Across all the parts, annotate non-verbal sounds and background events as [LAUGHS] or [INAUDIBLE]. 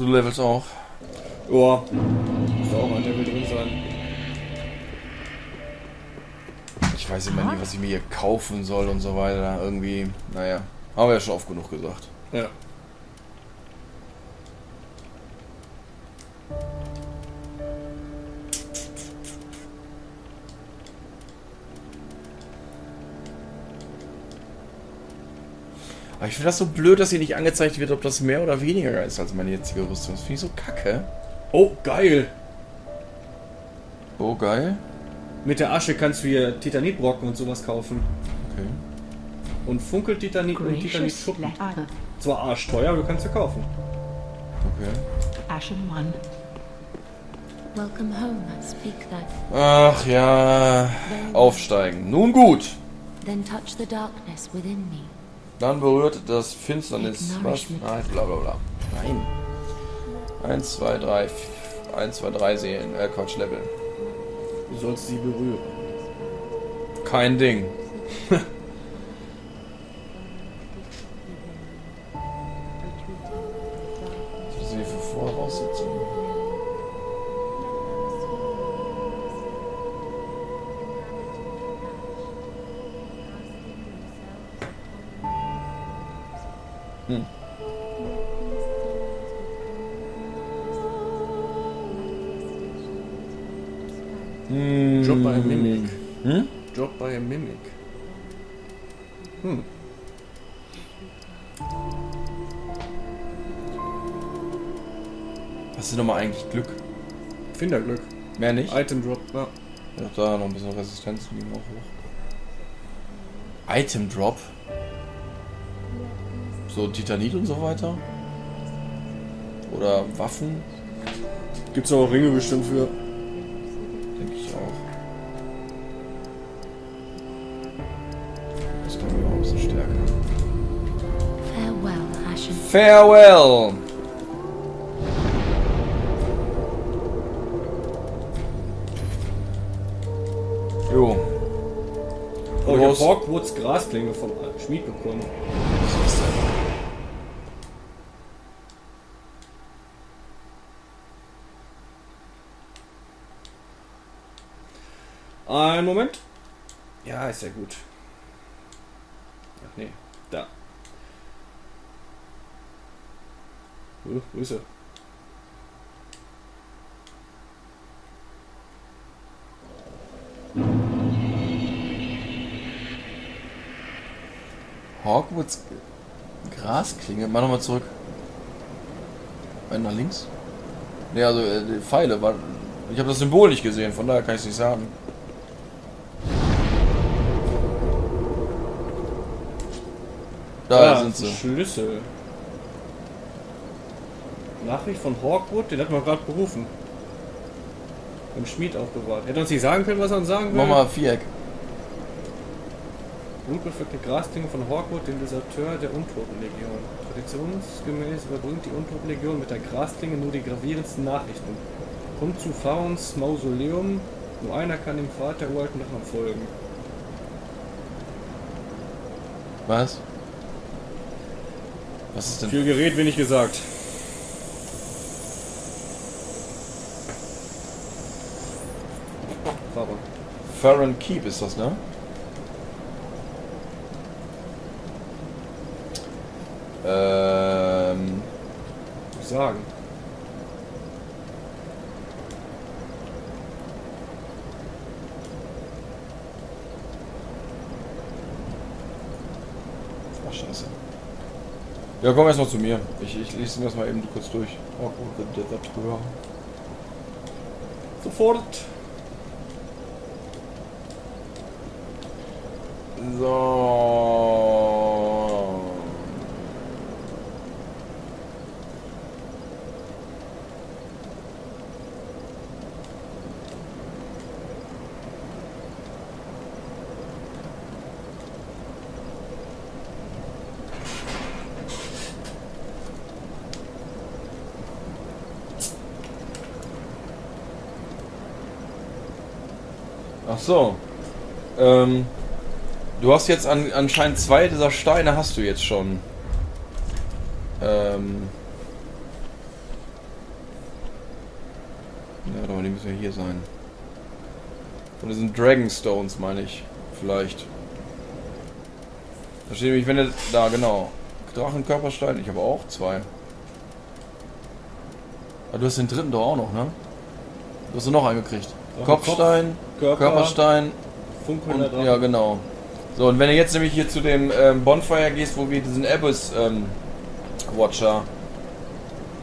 du levelst auch. Ja. Muss auch ein Level drin sein. Ich weiß immer nie, was ich mir hier kaufen soll und so weiter. Irgendwie, naja, haben wir ja schon oft genug gesagt. Ja. Aber ich finde das so blöd, dass hier nicht angezeigt wird, ob das mehr oder weniger ist als meine jetzige Rüstung. Das finde ich so kacke. Oh, geil. Oh, geil. Mit der Asche kannst du hier Titanitbrocken und sowas kaufen. Okay. Und Funkeltitanit und Gracious Titanitschuppen. Zwar arschteuer, aber du kannst sie kaufen. Okay. Ashen one. Welcome home, speak that. Ach ja. Aufsteigen. Nun gut. Then touch the darkness within me. Dann berührt das Finsternis. Was? Nein, bla bla bla. Nein. 1, 2, 3. 1, 2, 3 Seelen. Äh, Quatsch, Level. Du sollst sie berühren. Kein Ding. [LAUGHS] Was ist nochmal eigentlich Glück? Finderglück. Mehr nicht? Item Drop. Ja. Ja, da noch ein bisschen Resistenz liegen auch hoch. Item Drop. So Titanit und so weiter. Oder Waffen, Gibt's auch Ringe bestimmt für. denke ich auch. Das kann mir auch ein bisschen stärker. Farewell, Ashen. Farewell! Jo. Oh, ich Los. hab Hawkwoods Grasklinge vom Schmied bekommen. Ein Moment. Ja, ist ja gut. Ach nee, da. Wo, wo ist er? Hawkwoods Grasklinge. Mach nochmal zurück. Wenn nach links? Ne, also äh, die Pfeile. War, ich habe das Symbol nicht gesehen, von daher kann ich es nicht sagen. Da Ah, sind sie. Schlüssel. Nachricht von Hawkwood, den hat man gerade berufen. Im Schmied aufbewahrt. Hätte uns nicht sagen können, was er uns sagen will? Mach mal Viereck. Unbefleckte Grasklinge von Hawkwood, dem Deserteur der Untotenlegion. Traditionsgemäß überbringt die Untotenlegion mit der Grasklinge nur die gravierendsten Nachrichten. Kommt zu Pharaons Mausoleum, nur einer kann dem Pfad der uralten Nachbarn folgen. Was? Was ist denn? Viel Gerät, wenig gesagt. Fahrer. Farron Keep ist das, ne? Ähm. Ich sagen. Ach, scheiße. Ja, komm erst mal zu mir. Ich, ich lese das mal eben kurz durch. Oh, der Deserteur. Sofort. So. Ach so. Ähm, du hast jetzt an, anscheinend zwei dieser Steine hast du jetzt schon. Ähm, aber die müssen ja hier sein. Von diesen Dragonstones meine ich. Vielleicht. Da steht nämlich, wenn er. Da, genau. Drachenkörperstein. Ich habe auch zwei. Aber du hast den dritten doch auch noch, ne? Du hast du noch einen gekriegt. Drachen- Kopfstein, Körper, Körperstein funkelnder und, ja, genau. So, und wenn du jetzt nämlich hier zu dem ähm, Bonfire gehst, wo wir diesen Abyss ähm, Watcher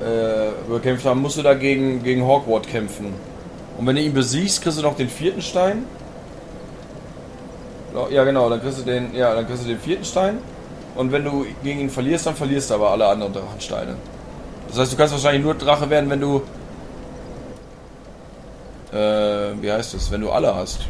äh, bekämpft haben, musst du da gegen, gegen Hawkward kämpfen. Und wenn du ihn besiegst, kriegst du noch den vierten Stein. Ja, genau, dann kriegst du den, ja, dann kriegst du den vierten Stein. Und wenn du gegen ihn verlierst, dann verlierst du aber alle anderen Drachensteine. Das heißt, du kannst wahrscheinlich nur Drache werden, wenn du. Äh, wie heißt es? Wenn du alle hast.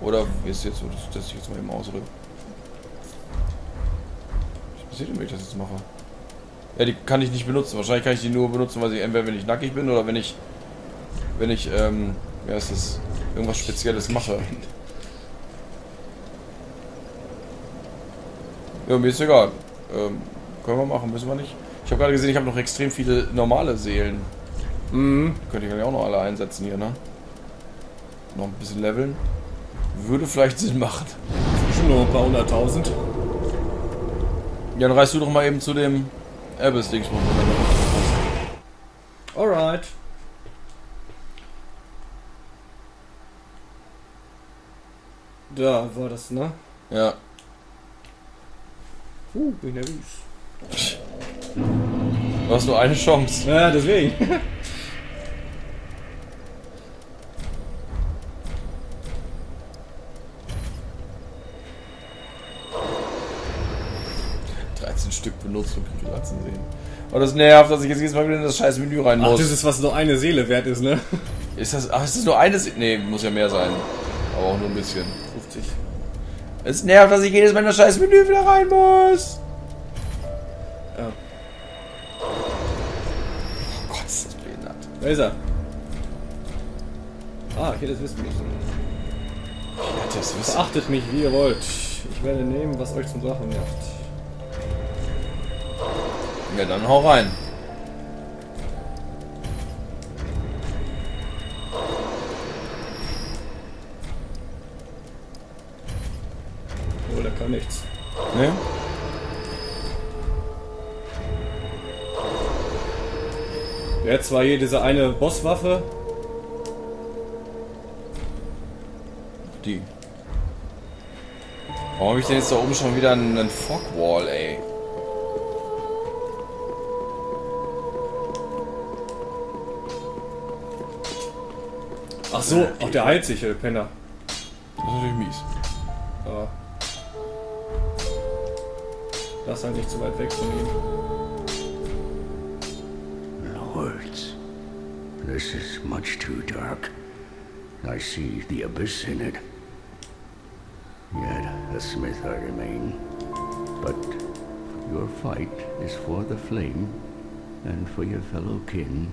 Oder wie ist jetzt so, das teste ich jetzt mal eben aus, oder? Was passiert denn, wenn ich das jetzt mache? Ja, die kann ich nicht benutzen. Wahrscheinlich kann ich die nur benutzen, weil ich entweder wenn ich nackig bin oder wenn ich. Wenn ich, ähm, wie heißt das? Irgendwas Spezielles mache. Ja, mir ist egal. Ähm, können wir machen, müssen wir nicht. Ich habe gerade gesehen, ich habe noch extrem viele normale Seelen. Mhm. Könnte ich ja auch noch alle einsetzen hier, ne? Noch ein bisschen leveln. Würde vielleicht Sinn machen. Schon nur ein paar hunderttausend. Ja, dann reißt du doch mal eben zu dem noch was Alright. Da war das, ne? Ja. Uh, bin nervös. Du hast nur eine Chance. Ja, deswegen. [LAUGHS] benutzt und 13 sehen. Aber das nervt, dass ich jetzt jedes Mal wieder in das scheiß Menü rein Ach, muss. das ist was nur eine Seele wert ist, ne? ist das. Ach, ist das nur eine Se Nee, muss ja mehr sein. Aber auch nur ein bisschen. 50. Es nervt, dass ich jedes Mal in das scheiß Menü wieder rein muss. Ja. Oh Gott, ist das behindert. Da ist er. Ah, hier, das wissen wir. Ja, das wissen. Verachtet mich, wie ihr wollt. Ich werde nehmen, was euch zum Drachen macht. Ja, dann hau rein. Oh, der kann nichts. Ne? Der hat zwar hier diese eine Bosswaffe. Die. Warum habe ich denn jetzt da oben schon wieder einen Fogwall, ey? Ach so, äh, ach, der heilt sich, der Penner. Das ist natürlich mies. Ja. Das halt nicht zu weit weg von ihm. Lords, this is much too dark. I see the abyss in it. Yet a smith I remain. But your fight is for the flame and for your fellow kin.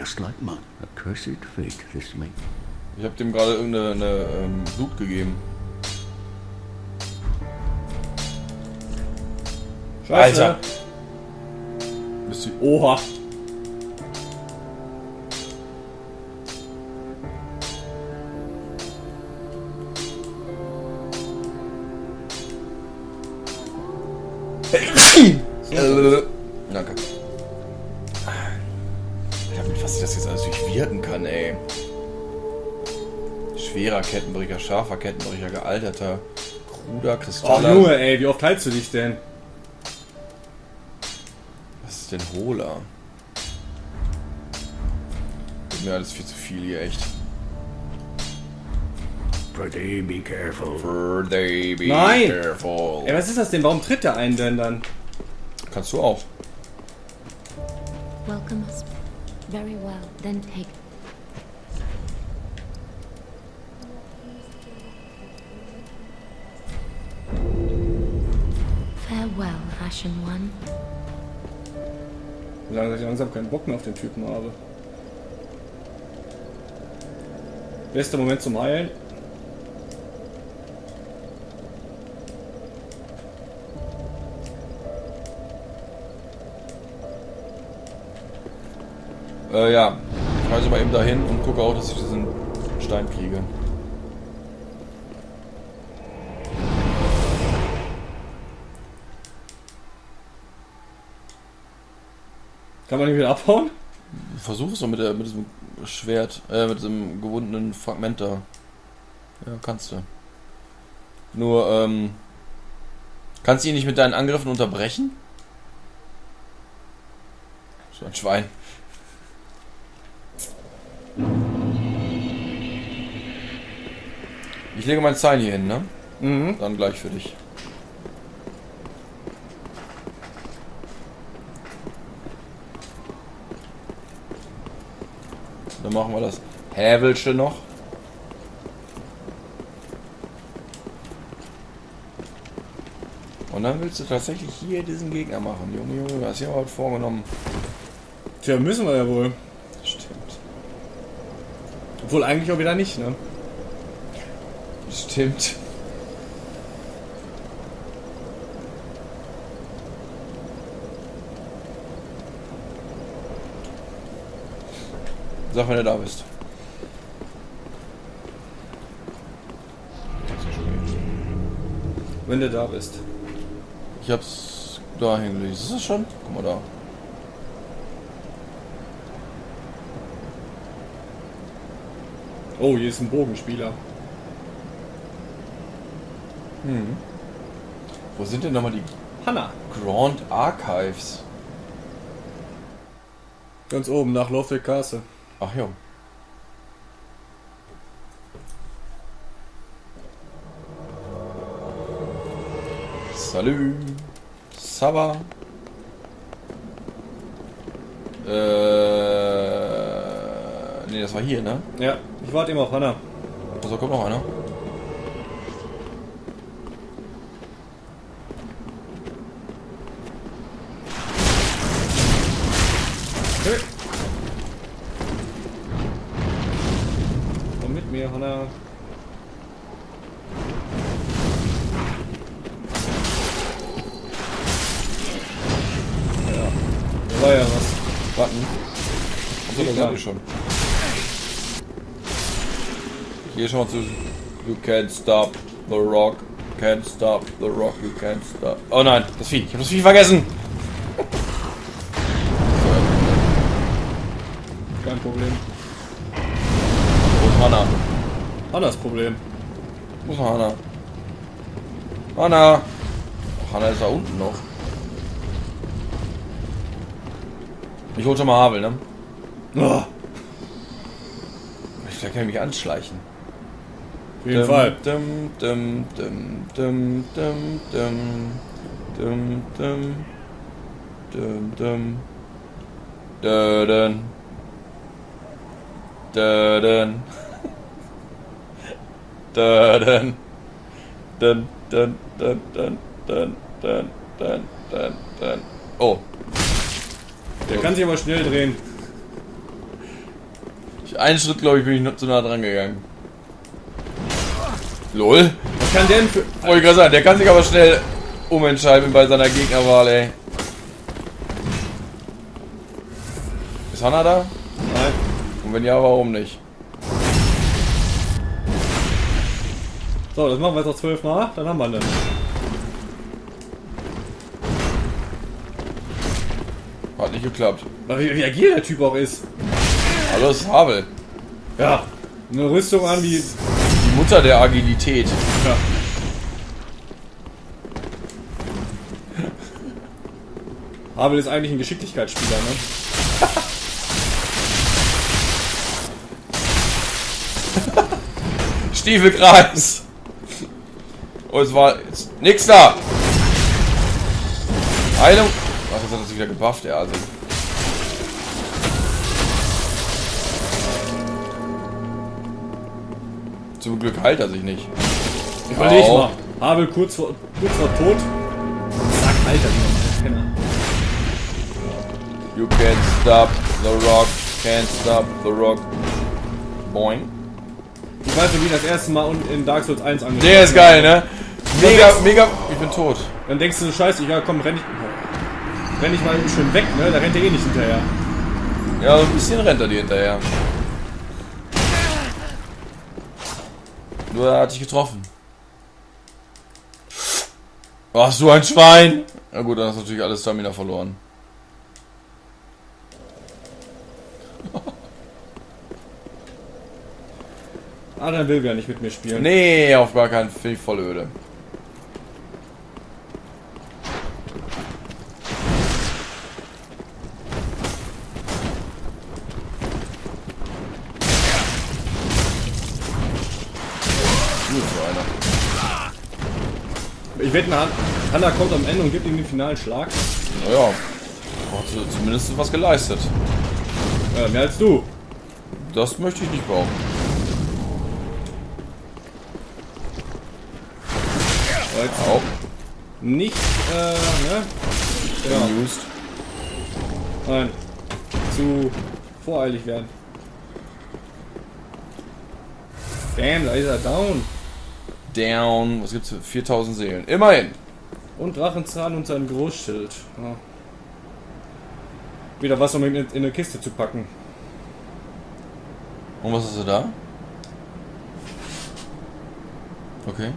Just like mine. A cursed fate this may. Ich habe dem gerade irgendeine eine, ähm, Blut gegeben. Scheiße. Alter. Bist du. Oha. Scharfer Kettenbrecher, gealterter, kruder, Oh Kristaller. Junge, ey, wie oft heilst du dich denn? Was ist denn Hola? Ist mir alles viel zu viel hier, echt. Pretty be careful. They be Nein! careful. Ey, was ist das denn? Warum tritt der einen denn dann? Kannst du auch. Welcome us. Very well, then take. Dass ich langsam keinen Bock mehr auf den Typen habe. Bester Moment zum Heilen. Äh, ja. Ich reise mal eben dahin und gucke auch, dass ich diesen Stein kriege. Kann man ihn wieder abhauen? Versuch es doch mit, der, mit diesem Schwert, äh, mit diesem gewundenen Fragment da. Ja, kannst du. Nur, ähm. Kannst du ihn nicht mit deinen Angriffen unterbrechen? So ein Schwein. Ich lege mein Sign hier hin, ne? Mhm. Dann gleich für dich. Dann machen wir das Häwelsche noch. Und dann willst du tatsächlich hier diesen Gegner machen. Junge, Junge, hast du ja was vorgenommen. Tja, müssen wir ja wohl. Stimmt. Obwohl eigentlich auch wieder nicht, ne? Stimmt. Sag, wenn du da bist. Wenn du da bist. Ich hab's da hingelegt. Ist das schon? Guck mal da. Oh, hier ist ein Bogenspieler. Hm. Wo sind denn nochmal die Hanna. Grand Archives? Ganz oben nach Lofted Castle. Ach ja. Salut. Sava. Äh. Nee, das war hier, ne? Ja, ich warte immer auf Hanna. Also kommt noch einer. Hey. Ja, da war ja was. Warten. Achso, das Ja. sag ich schon. Gehe schon mal zu. You can't stop the rock. Can't stop the rock. You can't stop. Oh nein, das Vieh. Ich hab das Vieh vergessen. Kein Problem. Wo ist Hanna? Hannas Problem. Wo ist Hanna? Hanna! Hanna ist da unten noch. Ich hol schon mal Havel, ne? Oh, Vielleicht kann ich mich anschleichen. auf jeden Fall. Dum, dum, dum, dum, dum, dum, dum, dum, dum, dum. Döden. Döden. Döden. Dun, dun, dun, dun, dun, dun, dun, dun, dun. Oh, Der kann sich aber schnell drehen. ich- einen Schritt, glaube ich, bin ich noch zu nah dran gegangen. LOL. Was kann der denn für. Wollte ich gerade sagen, der kann sich aber schnell umentscheiden bei seiner Gegnerwahl, ey. Ist Hanna da? Nein. Und wenn ja, warum nicht? So, das machen wir jetzt noch zwölfmal, dann haben wir ihn. Hat nicht geklappt. Aber wie, agil der Typ auch ist. Ist Havel. Ja. Eine Rüstung an wie. Die Mutter der Agilität. Ja. Abel ist eigentlich ein Geschicklichkeitsspieler, ne? [LAUGHS] Stiefelkreis. Oh, es war nix da. Heilung. Ach, jetzt hat er sich wieder gebufft, der Asi. Zum Glück heilt er sich nicht. Überleg Au. mal. Abel kurz vor, kurz vor Tod. Zack, Alter, wie ein Penner. You can't stop the rock, can't stop the rock. Boing. Ich weiß noch, wie das erste Mal in Dark Souls 1 angefangen Der ist geil, ne? Mega, mega. Ich bin tot. Dann denkst du, scheiße, ja komm, renn ich, renn ich mal eben schön weg, ne? Da rennt er eh nicht hinterher. Ja, so ein bisschen rennt er dir hinterher. Nur er hat dich getroffen. Ach, so ein Schwein! Na gut, dann hast du natürlich alles Stamina verloren. Ah, dann will wer nicht mit mir spielen. Nee, auf gar keinen Fall. Finde ich voll öde. Gut, so einer. Ich wette, Han- Hanna kommt am Ende und gibt ihm den finalen Schlag. Naja, hat sie zumindest was geleistet. Äh, mehr als du. Das möchte ich nicht behaupten. Jetzt Auch nicht, äh, ne? Ja, used. nein. Zu voreilig werden. Bam, da ist er down. Down. Was gibt's für 4000 Seelen? Immerhin. Und Drachenzahn und sein Großschild. Ja. Wieder was, um ihn in, in eine Kiste zu packen. Und was hast du da? Okay.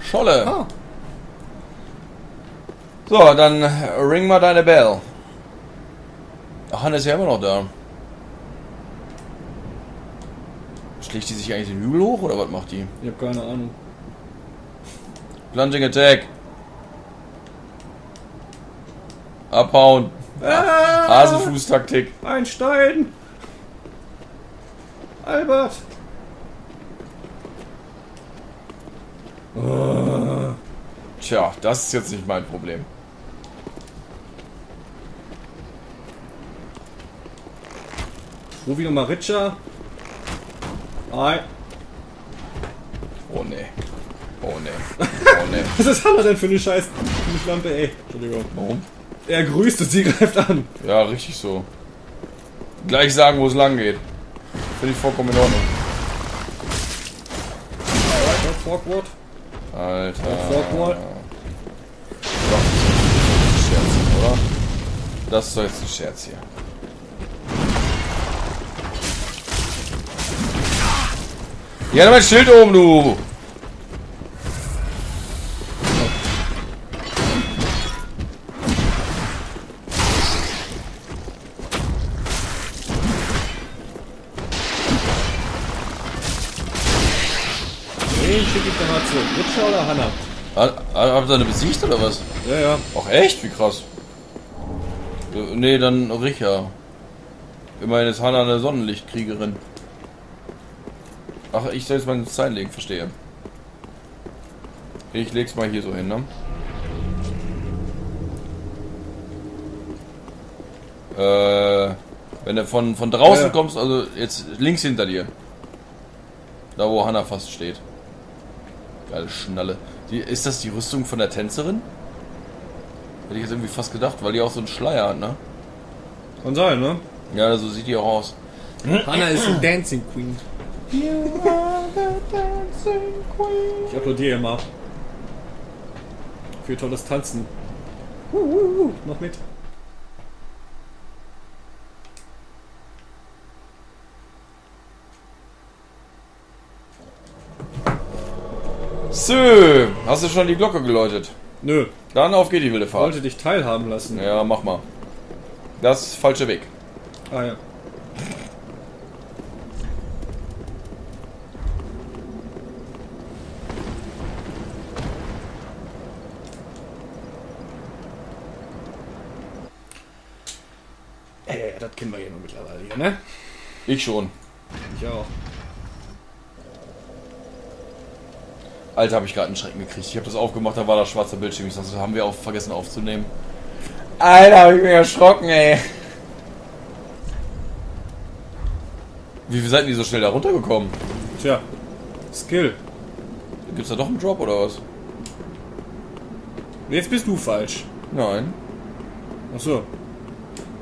Scholle. Ah. So, dann ring mal deine Bell. Ach, Hanna ist ja immer noch da. Schlägt die sich eigentlich den Hügel hoch oder was macht die? Ich habe keine Ahnung. Plunging Attack. Abhauen. Hasenfuß-Taktik. Ein Stein! Albert! Tja, das ist jetzt nicht mein Problem. Ruf ihn nochmal Richer. Ei. Oh ne. Oh ne. [LAUGHS] Oh ne. Was ist Hanna denn für eine Scheiß für eine Schlampe, ey? Entschuldigung. Warum? Er grüßt und sie [LAUGHS] greift an. Ja, richtig so. Gleich sagen, wo es lang geht. Finde ich vollkommen in Ordnung. Forkward. Alter. Forkward. Doch, das ist ein Scherz, hier, oder? Das ist doch jetzt ein Scherz hier. Ja, mein Schild oben, du! Wen schicke ich da mal zu? Richer oder Hanna? Hat- Habt ihr eine besiegt oder was? Ja, ja. Ach echt? Wie krass. Nee, dann Richa. Immerhin ist Hanna eine Sonnenlichtkriegerin. Ach, ich soll jetzt mal ins Zeilen legen, verstehe. Ich leg's mal hier so hin, ne? Äh, wenn du von, von draußen Ja. kommst, also jetzt links hinter dir. Da wo Hanna fast steht. Geile Schnalle. Die, ist das die Rüstung von der Tänzerin? Hätte ich jetzt irgendwie fast gedacht, weil die auch so einen Schleier hat, ne? Kann sein, ne? Ja, so sieht die auch aus. Hanna ist die Dancing Queen. Ich applaudiere mal. Für tolles Tanzen. Uh, uh, uh, mach mit. So, hast du schon die Glocke geläutet? Nö, Dann auf geht die wilde Fahrt. wollte dich teilhaben lassen. Ja, mach mal. Das ist falscher Weg. Ah ja. Äh, das kennen wir ja nur mittlerweile hier, ne? Ich schon. Ich auch. Alter, habe ich gerade einen Schrecken gekriegt. Ich habe das aufgemacht, da war das schwarze Bildschirm. Ich dachte, das haben wir auch vergessen aufzunehmen. Alter, habe ich mich erschrocken, ey. Wie viel seid ihr so schnell da runtergekommen? Tja, Skill. Gibt's da doch einen Drop oder was? Jetzt bist du falsch. Nein. Achso,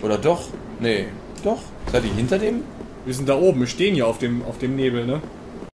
Oder doch? Nee. Doch. Seid ihr hinter dem? wir sind da oben, wir stehen hier auf dem, auf dem Nebel, ne?